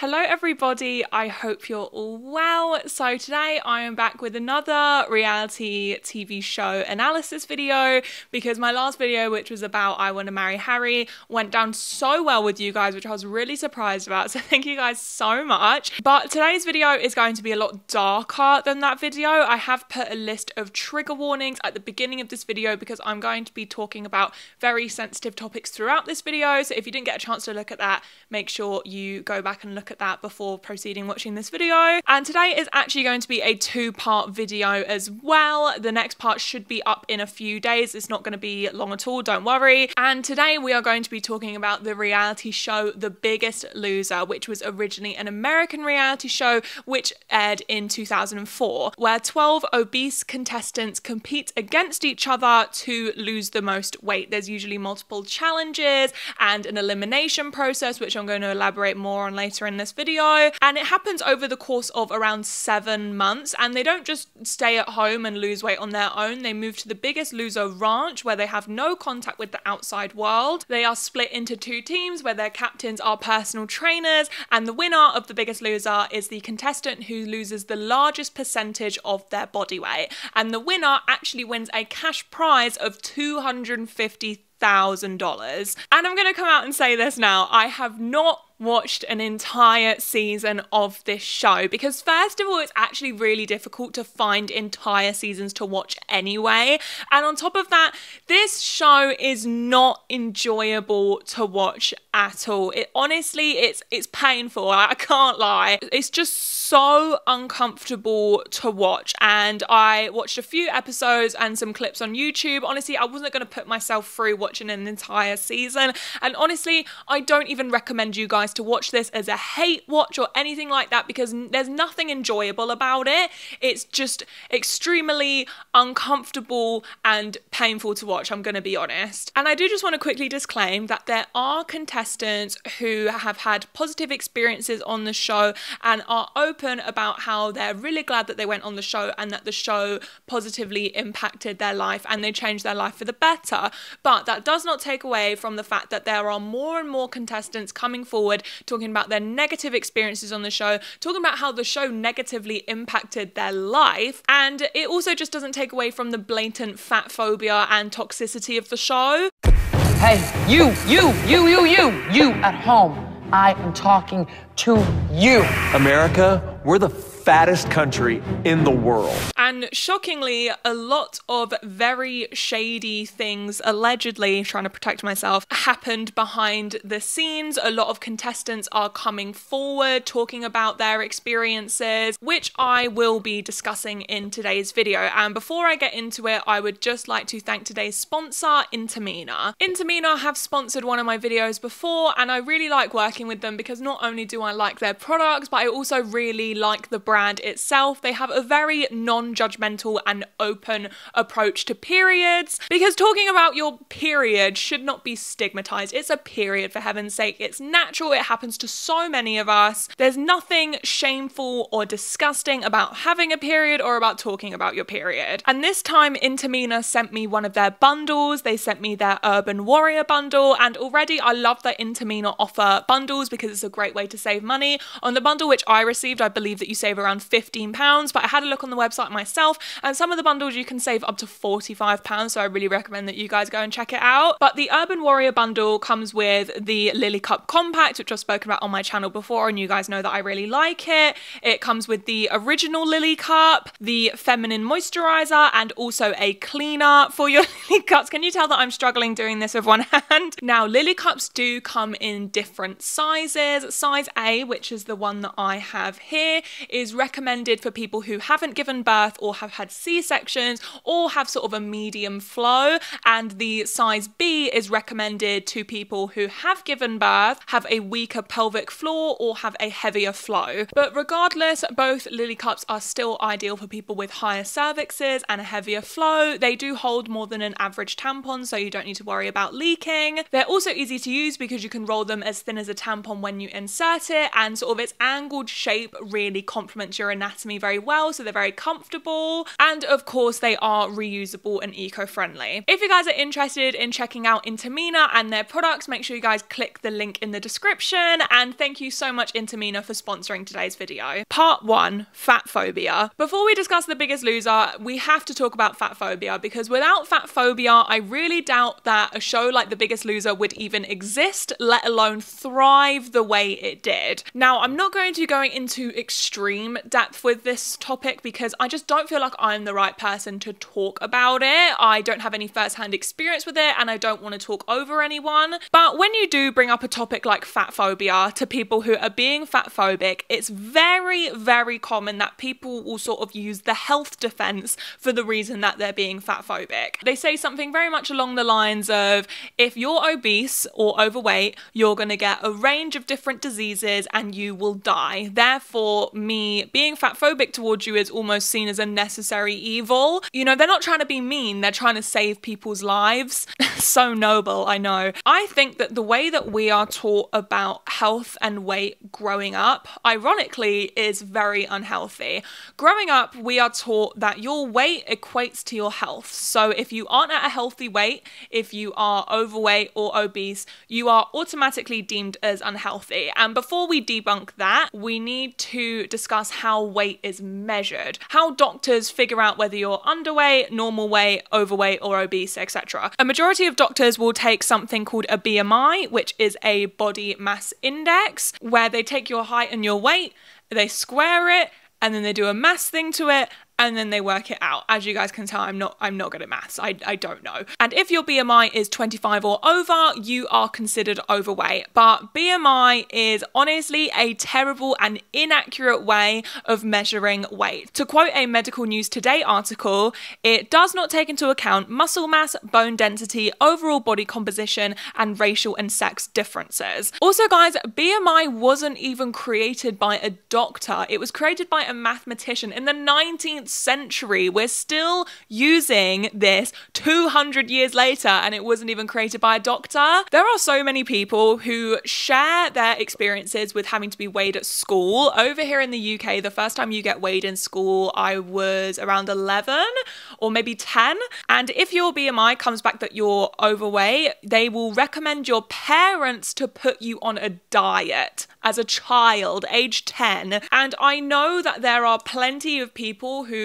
Hello, everybody. I hope you're all well. So, today I am back with another reality TV show analysis video because my last video, which was about I Want to Marry Harry, went down so well with you guys, which I was really surprised about. So, thank you guys so much. But today's video is going to be a lot darker than that video. I have put a list of trigger warnings at the beginning of this video because I'm going to be talking about very sensitive topics throughout this video. So, if you didn't get a chance to look at that, make sure you go back and look look at that before proceeding watching this video. And today is actually going to be a two part video as well. The next part should be up in a few days. It's not going to be long at all, don't worry. And today we are going to be talking about the reality show The Biggest Loser, which was originally an American reality show which aired in 2004, where 12 obese contestants compete against each other to lose the most weight. There's usually multiple challenges and an elimination process, which I'm going to elaborate more on later in this video. And it happens over the course of around seven months. And they don't just stay at home and lose weight on their own. They move to the biggest loser ranch where they have no contact with the outside world. They are split into two teams where their captains are personal trainers. And the winner of the biggest loser is the contestant who loses the largest percentage of their body weight. And the winner actually wins a cash prize of 250 thousand dollars. And I'm gonna come out and say this now. I have not watched an entire season of this show because, first of all, it's actually really difficult to find entire seasons to watch anyway. And on top of that, this show is not enjoyable to watch at all. It honestly, it's it's painful. I can't lie. It's just so uncomfortable to watch. And I watched a few episodes and some clips on YouTube. Honestly, I wasn't going to put myself through watching an entire season. And honestly, I don't even recommend you guys to watch this as a hate watch or anything like that because there's nothing enjoyable about it. It's just extremely uncomfortable and painful to watch, I'm going to be honest. And I do just want to quickly disclaim that there are contestants who have had positive experiences on the show and are open about how they're really glad that they went on the show and that the show positively impacted their life and they changed their life for the better. But that does not take away from the fact that there are more and more contestants coming forward forward, talking about their negative experiences on the show, talking about how the show negatively impacted their life. And it also just doesn't take away from the blatant fat phobia and toxicity of the show. Hey, you, you, you, you, you, you at home. I am talking to you. America, we're the fattest country in the world. And shockingly, a lot of very shady things, allegedly trying to protect myself, happened behind the scenes. A lot of contestants are coming forward talking about their experiences, which I will be discussing in today's video. And before I get into it, I would just like to thank today's sponsor, Intimina. Intimina have sponsored one of my videos before, and I really like working with them because not only do I like their products, but I also really like the brand brand itself, they have a very non judgmental and open approach to periods because talking about your period should not be stigmatized. It's a period, for heaven's sake. It's natural, it happens to so many of us. There's nothing shameful or disgusting about having a period or about talking about your period. And this time, Intimina sent me one of their bundles. They sent me their Urban Warrior bundle, and already I love that Intimina offer bundles because it's a great way to save money. On the bundle which I received, I believe that you save around £15, but I had a look on the website myself, and some of the bundles you can save up to £45, so I really recommend that you guys go and check it out. But the Urban Warrior bundle comes with the Lily Cup Compact, which I've spoken about on my channel before, and you guys know that I really like it. It comes with the original Lily Cup, the Feminine Moisturizer, and also a cleaner for your Lily Cups. Can you tell that I'm struggling doing this with one hand? Now, Lily Cups do come in different sizes. Size A, which is the one that I have here, is recommended for people who haven't given birth or have had C sections or have sort of a medium flow. And the size B is recommended to people who have given birth, have a weaker pelvic floor, or have a heavier flow. But regardless, both Lily Cups are still ideal for people with higher cervixes and a heavier flow. They do hold more than an average tampon, so you don't need to worry about leaking. They're also easy to use because you can roll them as thin as a tampon when you insert it, and sort of its angled shape really complements complements your anatomy very well, so they're very comfortable and of course, they are reusable and eco friendly. If you guys are interested in checking out Intimina and their products, make sure you guys click the link in the description. And thank you so much, Intimina, for sponsoring today's video. Part one fat phobia. Before we discuss the biggest loser, we have to talk about fat phobia because without fat phobia, I really doubt that a show like The Biggest Loser would even exist, let alone thrive the way it did. Now, I'm not going to be going into extreme depth with this topic because I just don't feel like I'm the right person to talk about it. I don't have any first hand experience with it and I don't want to talk over anyone. But when you do bring up a topic like fat phobia to people who are being fat phobic, it's very, very common that people will sort of use the health defense for the reason that they're being fat phobic. They say something very much along the lines of if you're obese or overweight, you're going to get a range of different diseases and you will die. Therefore, me being fat phobic towards you is almost seen as a necessary evil. You know, they're not trying to be mean, they're trying to save people's lives. so noble, I know. I think that the way that we are taught about health and weight growing up, ironically, is very unhealthy. Growing up, we are taught that your weight equates to your health. So if you aren't at a healthy weight, if you are overweight or obese, you are automatically deemed as unhealthy. And before we debunk that, we need to discuss how weight is measured, how doctors figure out whether you're underweight, normal weight, overweight, or obese, etc. A majority of doctors will take something called a BMI, which is a body mass index, where they take your height and your weight, they square it, and then they do a mass thing to it and then they work it out. As you guys can tell, I'm not I'm not good at maths. I, I don't know. And if your BMI is 25 or over, you are considered overweight. But BMI is honestly a terrible and inaccurate way of measuring weight. To quote a Medical News Today article, it does not take into account muscle mass, bone density, overall body composition, and racial and sex differences. Also, guys, BMI wasn't even created by a doctor. It was created by a mathematician in the 19th century. We're still using this 200 years later, and it wasn't even created by a doctor. There are so many people who share their experiences with having to be weighed at school. Over here in the UK, the first time you get weighed in school, I was around 11 or maybe 10. And if your BMI comes back that you're overweight, they will recommend your parents to put you on a diet as a child, age 10. And I know that there are plenty of people who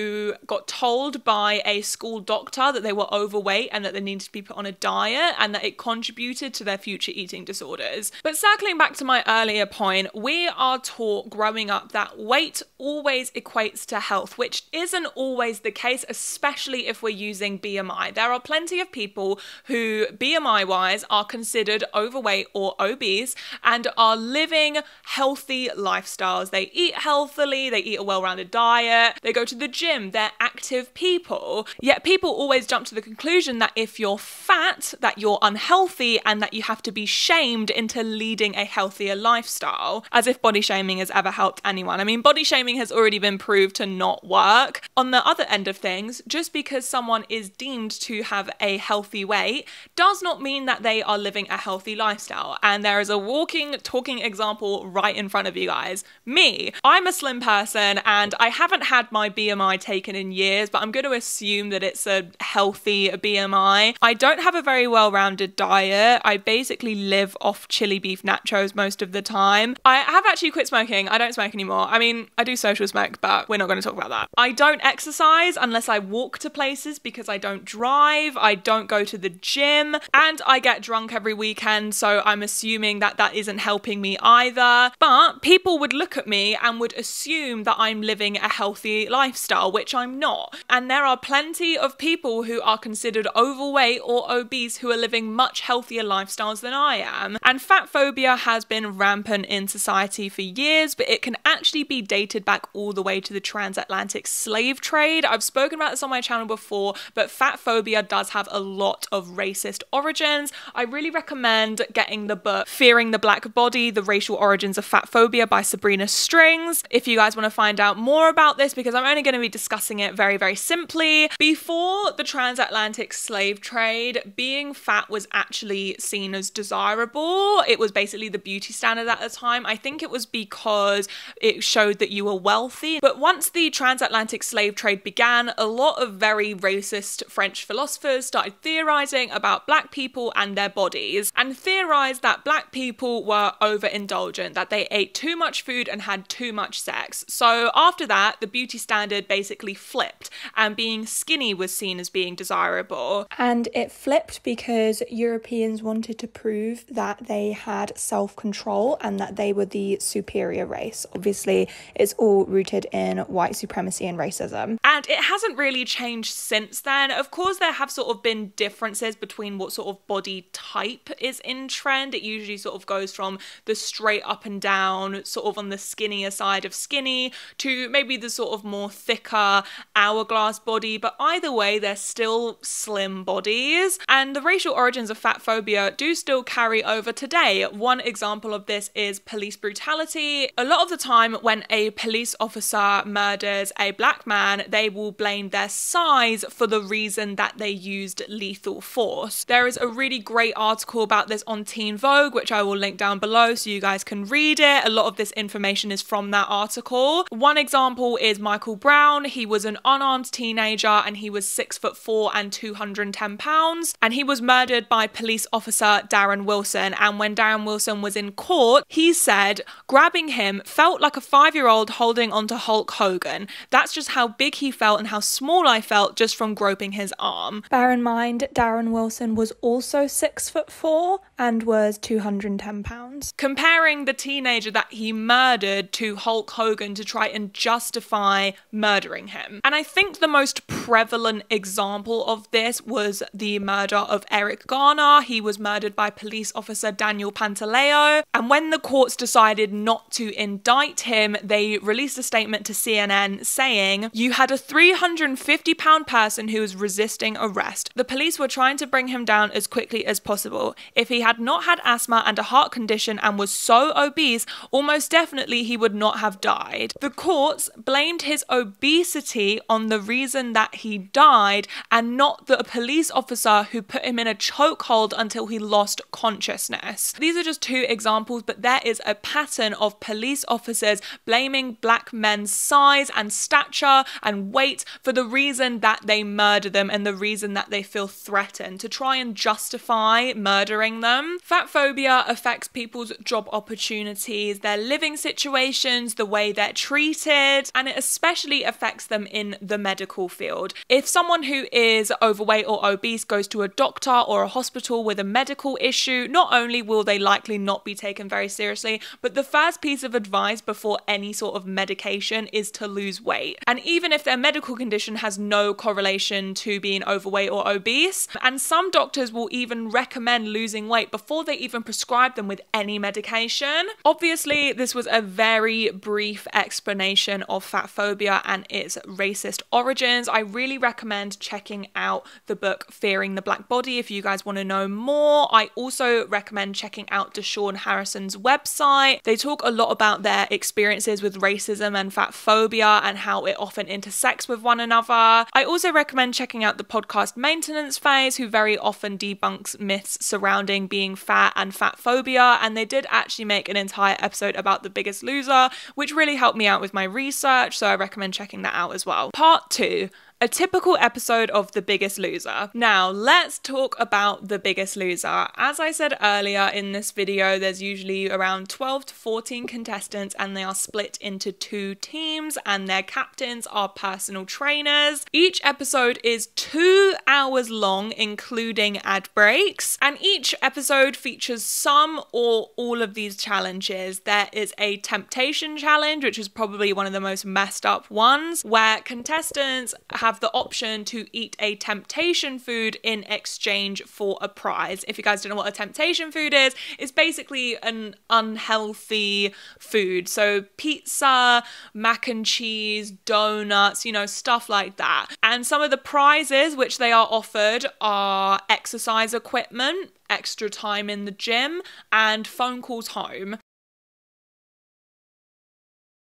got told by a school doctor that they were overweight and that they needed to be put on a diet and that it contributed to their future eating disorders. But circling back to my earlier point, we are taught growing up that weight always equates to health, which isn't always the case, especially if we're using BMI. There are plenty of people who, BMI wise, are considered overweight or obese and are living healthy lifestyles. They eat healthily, they eat a well rounded diet, they go to the gym, they're active people. Yet people always jump to the conclusion that if you're fat, that you're unhealthy and that you have to be shamed into leading a healthier lifestyle, as if body shaming has ever helped anyone. I mean, body shaming has already been proved to not work. On the other end of things, just because someone is deemed to have a healthy weight does not mean that they are living a healthy lifestyle. And there is a walking, talking example right in front of you guys. Me. I'm a slim person and I haven't had my BMI taken in years, but I'm going to assume that it's a healthy BMI. I don't have a very well rounded diet. I basically live off chili beef nachos most of the time. I have actually quit smoking. I don't smoke anymore. I mean, I do social smoke, but we're not going to talk about that. I don't exercise unless I walk to places because I don't drive. I don't go to the gym and I get drunk every weekend. So I'm assuming that that isn't helping me either. But people would look at me and would assume that I'm living a healthy lifestyle, which I'm not. And there are plenty of people who are considered overweight or obese who are living much healthier lifestyles than I am. And fat phobia has been rampant in society for years, but it can actually be dated back all the way to the transatlantic slave trade. I've spoken about this on my channel before, but fat phobia does have a lot of racist origins. I really recommend getting the book Fearing the Black Body The Racial Origins of Fat Phobia by Sabrina Strings if you guys want to find out more about this because I'm only going to to be discussing it very, very simply. Before the transatlantic slave trade, being fat was actually seen as desirable. It was basically the beauty standard at the time. I think it was because it showed that you were wealthy. But once the transatlantic slave trade began, a lot of very racist French philosophers started theorizing about black people and their bodies and theorized that black people were overindulgent, that they ate too much food and had too much sex. So after that, the beauty standard basically flipped and being skinny was seen as being desirable. And it flipped because Europeans wanted to prove that they had self control and that they were the superior race. Obviously, it's all rooted in white supremacy and racism. And it hasn't really changed since then. Of course, there have sort of been differences between what sort of body type is in trend. It usually sort of goes from the straight up and down, sort of on the skinnier side of skinny, to maybe the sort of more thicker hourglass body. But either way, they're still slim bodies. And the racial origins of fat phobia do still carry over today. One example of this is police brutality. A lot of the time, when a police officer murders a black man, they will blame their size for the reason that they used lethal force. There is a really great article about this on Teen Vogue, which I will link down below so you guys can read it. A lot of this information is from that article. One example is Michael Brown. He was an unarmed teenager and he was six foot four and 210 pounds. And he was murdered by police officer Darren Wilson. And when Darren Wilson was in court, he said, grabbing him felt like a five year old holding onto Hulk Hogan. That's just how big he felt and how small I felt just from groping his arm. Bear in mind, Darren Wilson was also six foot four and was 210 pounds. Comparing the teenager that he murdered to Hulk Hogan to try and justify murdering him. And I think the most prevalent example of this was the murder of Eric Garner. He was murdered by police officer Daniel Pantaleo. And when the courts decided not to indict him, they released a statement to CNN saying, You had a 350 pound person who was resisting arrest. The police were trying to bring him down as quickly as possible. If he had not had asthma and a heart condition and was so obese, almost definitely he would not have died. The courts blamed his obesity on the reason that he died and not the police officer who put him in a chokehold until he lost consciousness. These are just two examples, but there is a pattern of police officers blaming black men's size and stature and weight for the reason that they murder them and the reason that they feel threatened to try and justify murdering them. Um, fat phobia affects people's job opportunities, their living situations, the way they're treated, and it especially affects them in the medical field. If someone who is overweight or obese goes to a doctor or a hospital with a medical issue, not only will they likely not be taken very seriously, but the first piece of advice before any sort of medication is to lose weight. And even if their medical condition has no correlation to being overweight or obese, and some doctors will even recommend losing weight before they even prescribe them with any medication. Obviously, this was a very brief explanation of fat phobia and its racist origins. I really recommend checking out the book Fearing the Black Body if you guys want to know more. I also recommend checking out Da'Shaun Harrison's website. They talk a lot about their experiences with racism and fat phobia and how it often intersects with one another. I also recommend checking out the podcast Maintenance Phase, who very often debunks myths surrounding being fat and fat phobia. And they did actually make an entire episode about the biggest loser, which really helped me out with my research. So I recommend checking that out as well. Part two a typical episode of The Biggest Loser. Now, let's talk about The Biggest Loser. As I said earlier in this video, there's usually around 12 to 14 contestants and they are split into two teams and their captains are personal trainers. Each episode is two hours long, including ad breaks, and each episode features some or all of these challenges. There is a temptation challenge, which is probably one of the most messed up ones, where contestants have have the option to eat a temptation food in exchange for a prize. If you guys don't know what a temptation food is, it's basically an unhealthy food. So pizza, mac and cheese, donuts, you know, stuff like that. And some of the prizes which they are offered are exercise equipment, extra time in the gym, and phone calls home.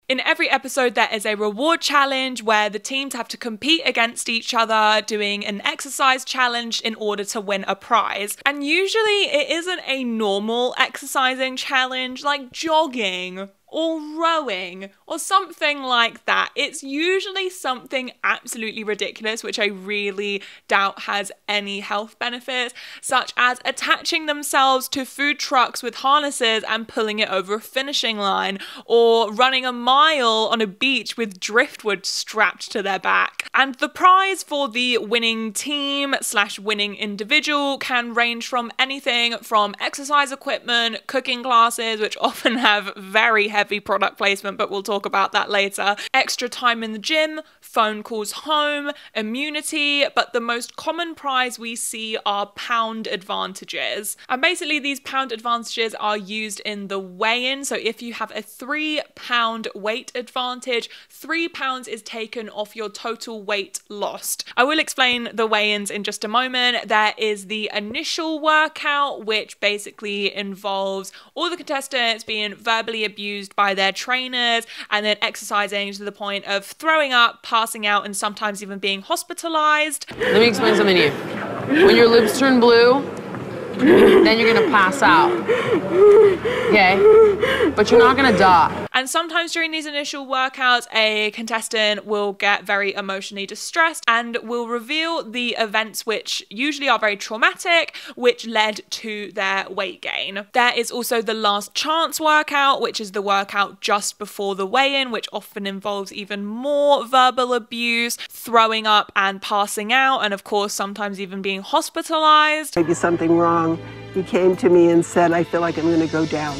In every episode, there is a reward challenge where the teams have to compete against each other, doing an exercise challenge in order to win a prize. And usually, it isn't a normal exercising challenge like jogging or rowing or something like that. It's usually something absolutely ridiculous, which I really doubt has any health benefits, such as attaching themselves to food trucks with harnesses and pulling it over a finishing line, or running a mile on a beach with driftwood strapped to their back. And the prize for the winning team slash winning individual can range from anything from exercise equipment, cooking classes, which often have very heavy product placement, but we'll talk about that later. Extra time in the gym, phone calls home, immunity, but the most common prize we see are pound advantages. And basically, these pound advantages are used in the weigh in. So if you have a three pound weight advantage, three pounds is taken off your total weight lost. I will explain the weigh ins in just a moment. There is the initial workout, which basically involves all the contestants being verbally abused by their trainers and then exercising to the point of throwing up, passing out, and sometimes even being hospitalized. Let me explain something to you. When your lips turn blue, then you're gonna pass out. Okay? But you're not gonna die. And sometimes during these initial workouts, a contestant will get very emotionally distressed and will reveal the events which usually are very traumatic, which led to their weight gain. There is also the last chance workout, which is the workout just before the weigh in, which often involves even more verbal abuse, throwing up and passing out, and of course, sometimes even being hospitalized. maybe something wrong. He came to me and said, I feel like I'm going to go down.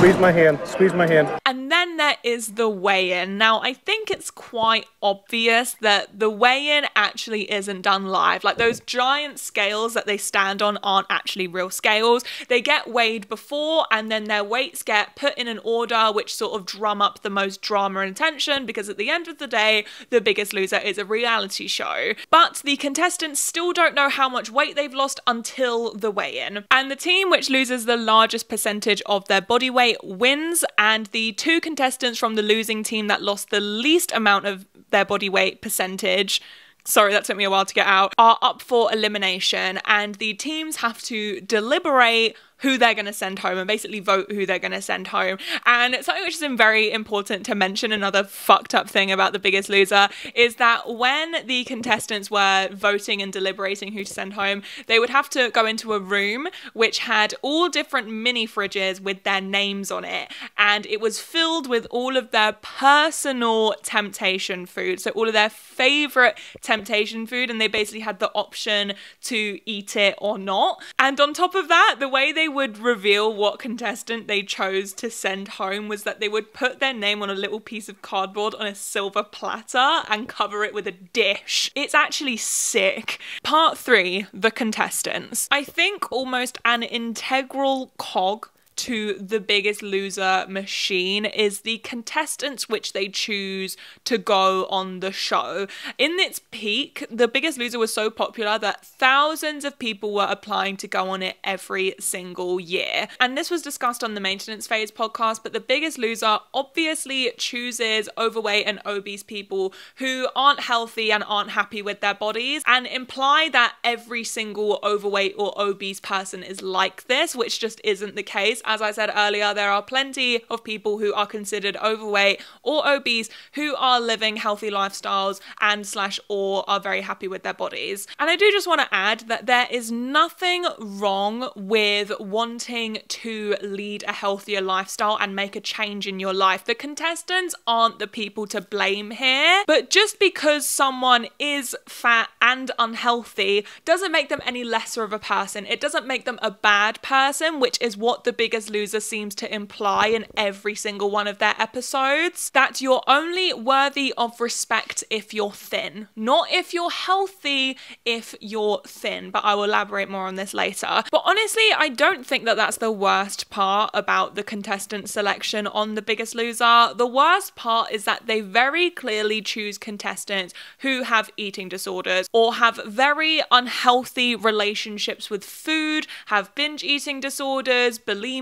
Squeeze my hand. Squeeze my hand. And then there is the weigh in. Now, I think it's quite obvious that the weigh in actually isn't done live. Like those giant scales that they stand on aren't actually real scales. They get weighed before, and then their weights get put in an order which sort of drum up the most drama and tension because at the end of the day, The Biggest Loser is a reality show. But the contestants still don't know how much weight they've lost until the weigh in. And the team which loses the largest percentage of their body weight wins, and the two contestants from the losing team that lost the least amount of their body weight percentage sorry that took me a while to get out are up for elimination. And the teams have to deliberate who they're going to send home and basically vote who they're going to send home. And something which is very important to mention, another fucked up thing about The Biggest Loser, is that when the contestants were voting and deliberating who to send home, they would have to go into a room which had all different mini fridges with their names on it. And it was filled with all of their personal temptation food. So all of their favorite temptation food. And they basically had the option to eat it or not. And on top of that, the way they would reveal what contestant they chose to send home was that they would put their name on a little piece of cardboard on a silver platter and cover it with a dish. It's actually sick. Part three the contestants. I think almost an integral cog to the biggest loser machine is the contestants which they choose to go on the show. In its peak, the biggest loser was so popular that thousands of people were applying to go on it every single year. And this was discussed on the maintenance phase podcast, but the biggest loser obviously chooses overweight and obese people who aren't healthy and aren't happy with their bodies and imply that every single overweight or obese person is like this, which just isn't the case as I said earlier, there are plenty of people who are considered overweight or obese who are living healthy lifestyles and slash or are very happy with their bodies. And I do just want to add that there is nothing wrong with wanting to lead a healthier lifestyle and make a change in your life. The contestants aren't the people to blame here, but just because someone is fat and unhealthy doesn't make them any lesser of a person. It doesn't make them a bad person, which is what the biggest loser seems to imply in every single one of their episodes. That you're only worthy of respect if you're thin, not if you're healthy, if you're thin. But I will elaborate more on this later. But honestly, I don't think that that's the worst part about the contestant selection on The Biggest Loser. The worst part is that they very clearly choose contestants who have eating disorders or have very unhealthy relationships with food, have binge eating disorders, bulimia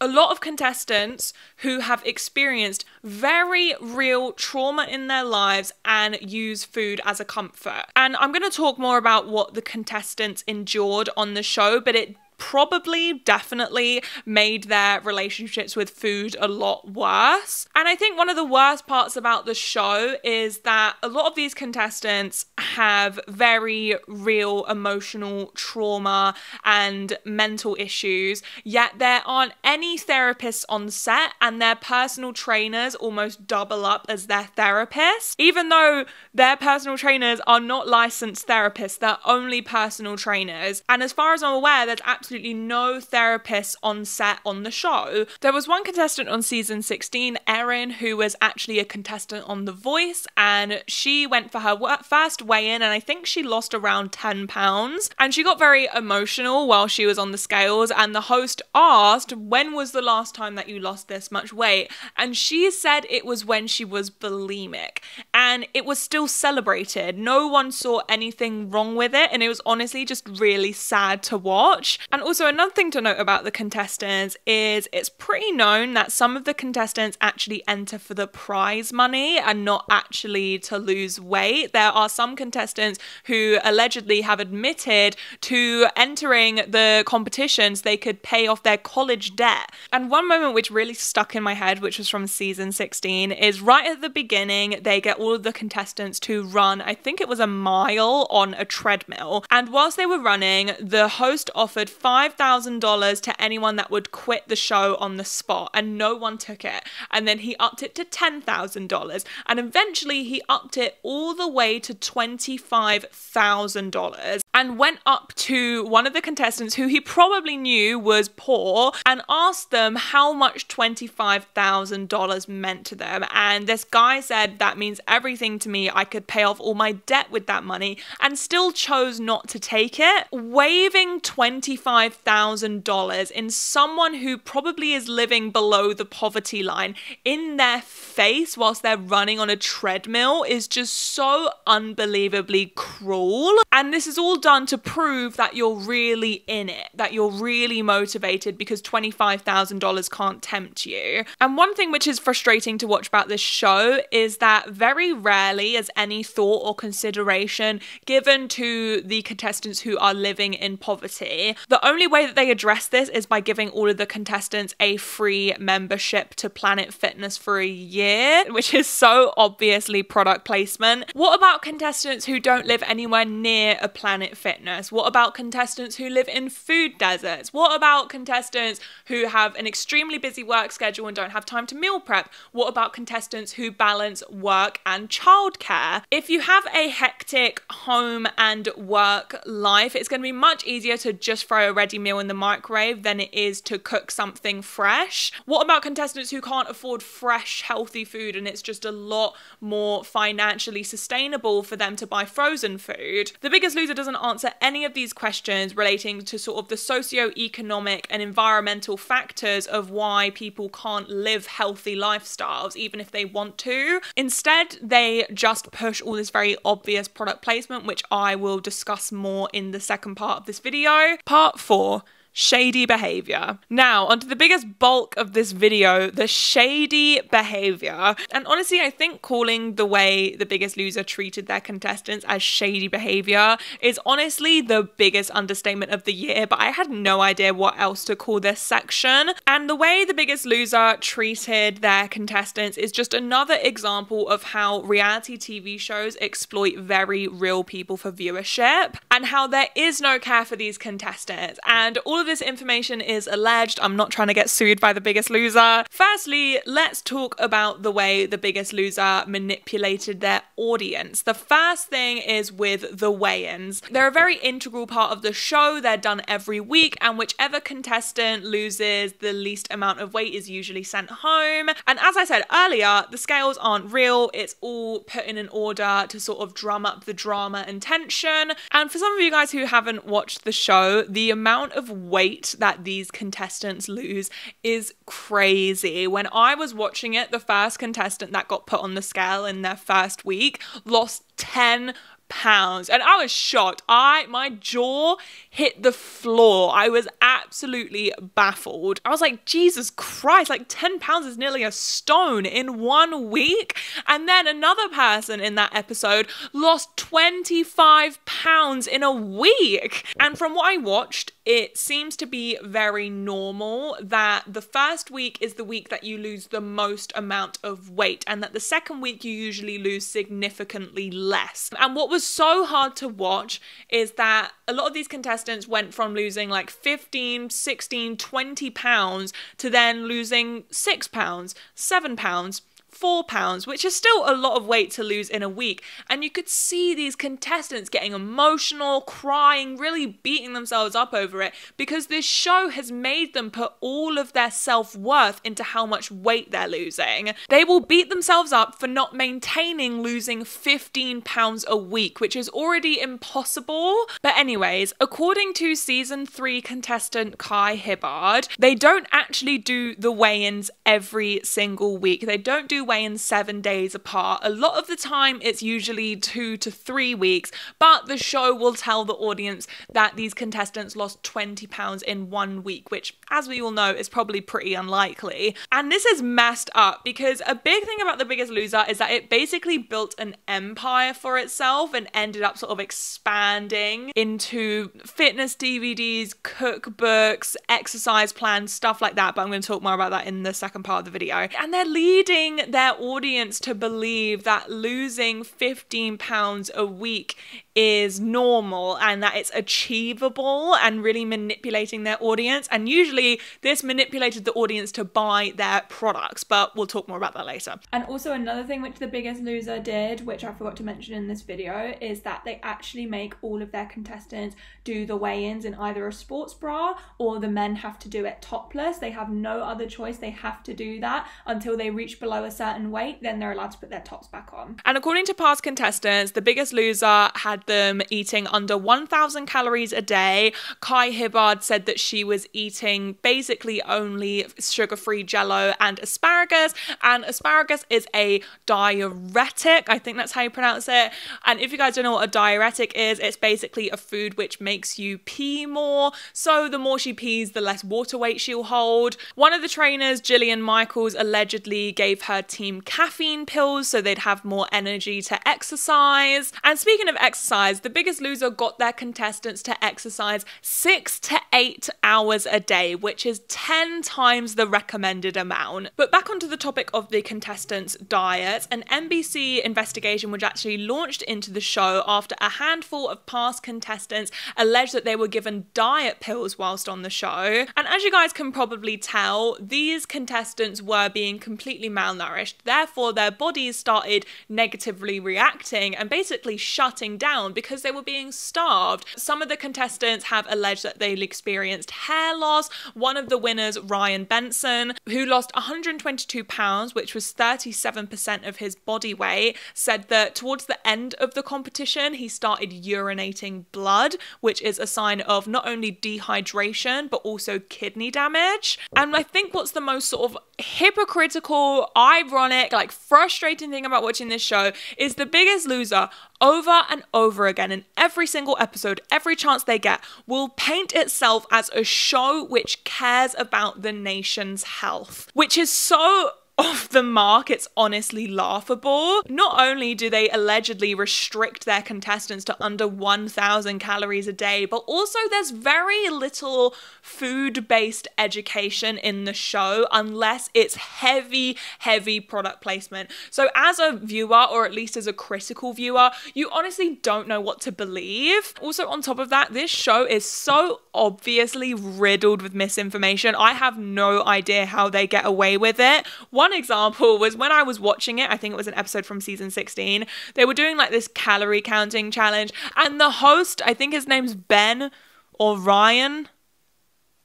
a lot of contestants who have experienced very real trauma in their lives and use food as a comfort. And I'm going to talk more about what the contestants endured on the show, but it probably definitely made their relationships with food a lot worse. And I think one of the worst parts about the show is that a lot of these contestants have very real emotional trauma and mental issues, yet there aren't any therapists on set, and their personal trainers almost double up as their therapists, even though their personal trainers are not licensed therapists, they're only personal trainers. And as far as I'm aware, there's absolutely absolutely no therapists on set on the show. There was one contestant on season 16, Erin, who was actually a contestant on The Voice, and she went for her first weigh in, and I think she lost around 10 pounds. And she got very emotional while she was on the scales, and the host asked, When was the last time that you lost this much weight? And she said it was when she was bulimic, and it was still celebrated. No one saw anything wrong with it, and it was honestly just really sad to watch. And and also, another thing to note about the contestants is it's pretty known that some of the contestants actually enter for the prize money and not actually to lose weight. There are some contestants who allegedly have admitted to entering the competitions they could pay off their college debt. And one moment which really stuck in my head, which was from season 16, is right at the beginning, they get all of the contestants to run, I think it was a mile on a treadmill. And whilst they were running, the host offered $5,000 to anyone that would quit the show on the spot, and no one took it. And then he upped it to $10,000. And eventually he upped it all the way to $25,000 and went up to one of the contestants who he probably knew was poor and asked them how much $25,000 meant to them. And this guy said, That means everything to me. I could pay off all my debt with that money and still chose not to take it. Waiving $25,000 in someone who probably is living below the poverty line in their face whilst they're running on a treadmill is just so unbelievably cruel. And this is all done to prove that you're really in it, that you're really motivated because $25,000 can't tempt you. And one thing which is frustrating to watch about this show is that very rarely is any thought or consideration given to the contestants who are living in poverty. The only way that they address this is by giving all of the contestants a free membership to Planet Fitness for a year, which is so obviously product placement. What about contestants who don't live anywhere near a Planet Fitness? What about contestants who live in food deserts? What about contestants who have an extremely busy work schedule and don't have time to meal prep? What about contestants who balance work and childcare? If you have a hectic home and work life, it's going to be much easier to just throw a ready meal in the microwave than it is to cook something fresh. What about contestants who can't afford fresh, healthy food and it's just a lot more financially sustainable for them to buy frozen food? The biggest loser doesn't answer any of these questions relating to sort of the socio-economic and environmental factors of why people can't live healthy lifestyles, even if they want to. Instead, they just push all this very obvious product placement, which I will discuss more in the second part of this video. Part four shady behavior. Now, onto the biggest bulk of this video, the shady behavior. And honestly, I think calling the way the biggest loser treated their contestants as shady behavior is honestly the biggest understatement of the year, but I had no idea what else to call this section. And the way the biggest loser treated their contestants is just another example of how reality TV shows exploit very real people for viewership and how there is no care for these contestants. And all of this information is alleged. I'm not trying to get sued by the biggest loser. Firstly, let's talk about the way the biggest loser manipulated their audience. The first thing is with the weigh ins. They're a very integral part of the show, they're done every week, and whichever contestant loses the least amount of weight is usually sent home. And as I said earlier, the scales aren't real, it's all put in an order to sort of drum up the drama and tension. And for some of you guys who haven't watched the show, the amount of weight that these contestants lose is crazy. When I was watching it, the first contestant that got put on the scale in their first week lost 10 pounds. And I was shocked. I my jaw hit the floor. I was absolutely baffled. I was like, Jesus Christ, like 10 pounds is nearly a stone in one week. And then another person in that episode lost 25 pounds in a week. And from what I watched, it seems to be very normal that the first week is the week that you lose the most amount of weight, and that the second week you usually lose significantly less. And what was so hard to watch is that a lot of these contestants went from losing like 15, 16, 20 pounds to then losing six pounds, seven pounds four pounds, which is still a lot of weight to lose in a week. And you could see these contestants getting emotional, crying, really beating themselves up over it because this show has made them put all of their self worth into how much weight they're losing. They will beat themselves up for not maintaining losing 15 pounds a week, which is already impossible. But, anyways, according to season three contestant Kai Hibbard, they don't actually do the weigh ins every single week. They don't do weigh in seven days apart. A lot of the time, it's usually two to three weeks, but the show will tell the audience that these contestants lost 20 pounds in one week, which, as we all know, is probably pretty unlikely. And this is messed up because a big thing about The Biggest Loser is that it basically built an empire for itself and ended up sort of expanding into fitness DVDs, cookbooks, exercise plans, stuff like that. But I'm going to talk more about that in the second part of the video. And they're leading their audience to believe that losing 15 pounds a week is normal and that it's achievable and really manipulating their audience. And usually this manipulated the audience to buy their products, but we'll talk more about that later. And also, another thing which The Biggest Loser did, which I forgot to mention in this video, is that they actually make all of their contestants do the weigh ins in either a sports bra or the men have to do it topless. They have no other choice, they have to do that until they reach below a certain weight, then they're allowed to put their tops back on. And according to past contestants, The Biggest Loser had them eating under 1,000 calories a day. Kai Hibbard said that she was eating basically only sugar free jello and asparagus. And asparagus is a diuretic. I think that's how you pronounce it. And if you guys don't know what a diuretic is, it's basically a food which makes you pee more. So the more she pees, the less water weight she'll hold. One of the trainers, Jillian Michaels, allegedly gave her team caffeine pills so they'd have more energy to exercise. And speaking of exercise, the biggest loser got their contestants to exercise six to eight hours a day, which is 10 times the recommended amount. But back onto the topic of the contestants' diet, an NBC investigation was actually launched into the show after a handful of past contestants alleged that they were given diet pills whilst on the show. And as you guys can probably tell, these contestants were being completely malnourished. Therefore, their bodies started negatively reacting and basically shutting down because they were being starved. Some of the contestants have alleged that they experienced hair loss. One of the winners, Ryan Benson, who lost 122 pounds, which was 37% of his body weight, said that towards the end of the competition, he started urinating blood, which is a sign of not only dehydration but also kidney damage. And I think what's the most sort of hypocritical, ironic, like frustrating thing about watching this show is the biggest loser over and over again in every single episode, every chance they get, will paint itself as a show which cares about the nation's health, which is so off the mark, it's honestly laughable. Not only do they allegedly restrict their contestants to under 1,000 calories a day, but also there's very little food based education in the show unless it's heavy, heavy product placement. So, as a viewer, or at least as a critical viewer, you honestly don't know what to believe. Also, on top of that, this show is so obviously riddled with misinformation. I have no idea how they get away with it. One example was when I was watching it, I think it was an episode from season 16, they were doing like this calorie counting challenge, and the host, I think his name's Ben or Ryan,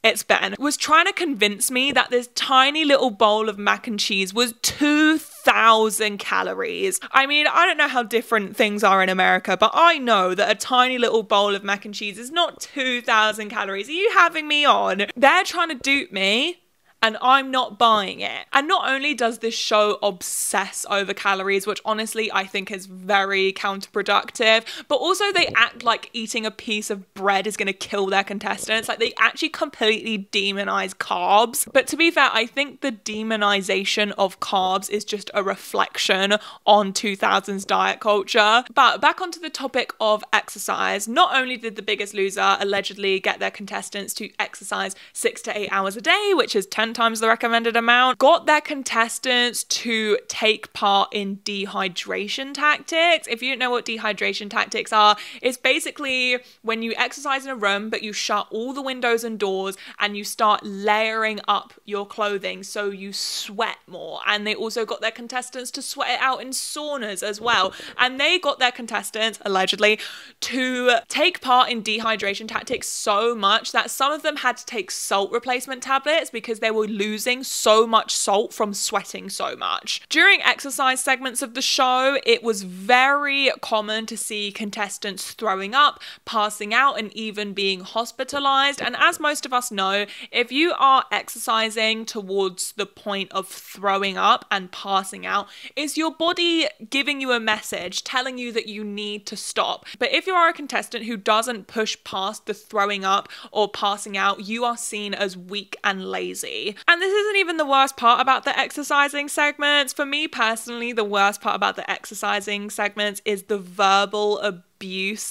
it's Ben, was trying to convince me that this tiny little bowl of mac and cheese was 2,000 calories. I mean, I don't know how different things are in America, but I know that a tiny little bowl of mac and cheese is not 2,000 calories. Are you having me on? They're trying to dupe me and I'm not buying it. And not only does this show obsess over calories, which honestly I think is very counterproductive, but also they act like eating a piece of bread is going to kill their contestants. Like they actually completely demonize carbs. But to be fair, I think the demonization of carbs is just a reflection on 2000s diet culture. But back onto the topic of exercise, not only did the biggest loser allegedly get their contestants to exercise six to eight hours a day, which is 10 times the recommended amount, got their contestants to take part in dehydration tactics. If you don't know what dehydration tactics are, it's basically when you exercise in a room, but you shut all the windows and doors and you start layering up your clothing so you sweat more. And they also got their contestants to sweat it out in saunas as well. And they got their contestants, allegedly, to take part in dehydration tactics so much that some of them had to take salt replacement tablets because they were losing so much salt from sweating so much. During exercise segments of the show, it was very common to see contestants throwing up, passing out, and even being hospitalized. And as most of us know, if you are exercising towards the point of throwing up and passing out, is your body giving you a message telling you that you need to stop. But if you are a contestant who doesn't push past the throwing up or passing out, you are seen as weak and lazy. And this isn't even the worst part about the exercising segments. For me personally, the worst part about the exercising segments is the verbal abuse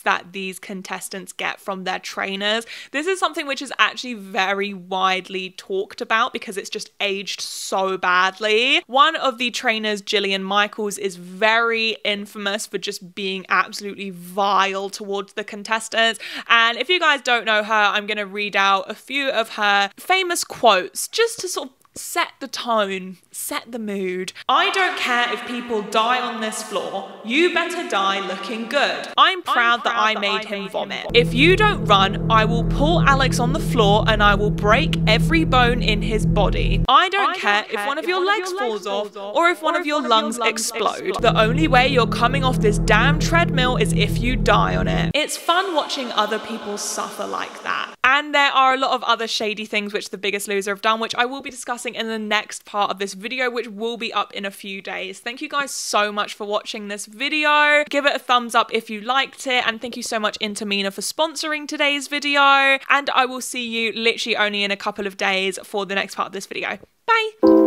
that these contestants get from their trainers. This is something which is actually very widely talked about because it's just aged so badly. One of the trainers, Jillian Michaels, is very infamous for just being absolutely vile towards the contestants. And if you guys don't know her, I'm going to read out a few of her famous quotes just to sort of set the tone, set the mood. I don't care if people die on this floor. You better die looking good. I'm proud, that I made him vomit. If you don't run, I will pull Alex on the floor and I will break every bone in his body. I don't care if one of your legs falls off or if one of your lungs explode. The only way you're coming off this damn treadmill is if you die on it. It's fun watching other people suffer like that. And there are a lot of other shady things which the biggest loser have done, which I will be discussing in the next part of this video, which will be up in a few days. Thank you guys so much for watching this video. Give it a thumbs up if you liked it. And thank you so much Intimina for sponsoring today's video. And I will see you literally only in a couple of days for the next part of this video. Bye!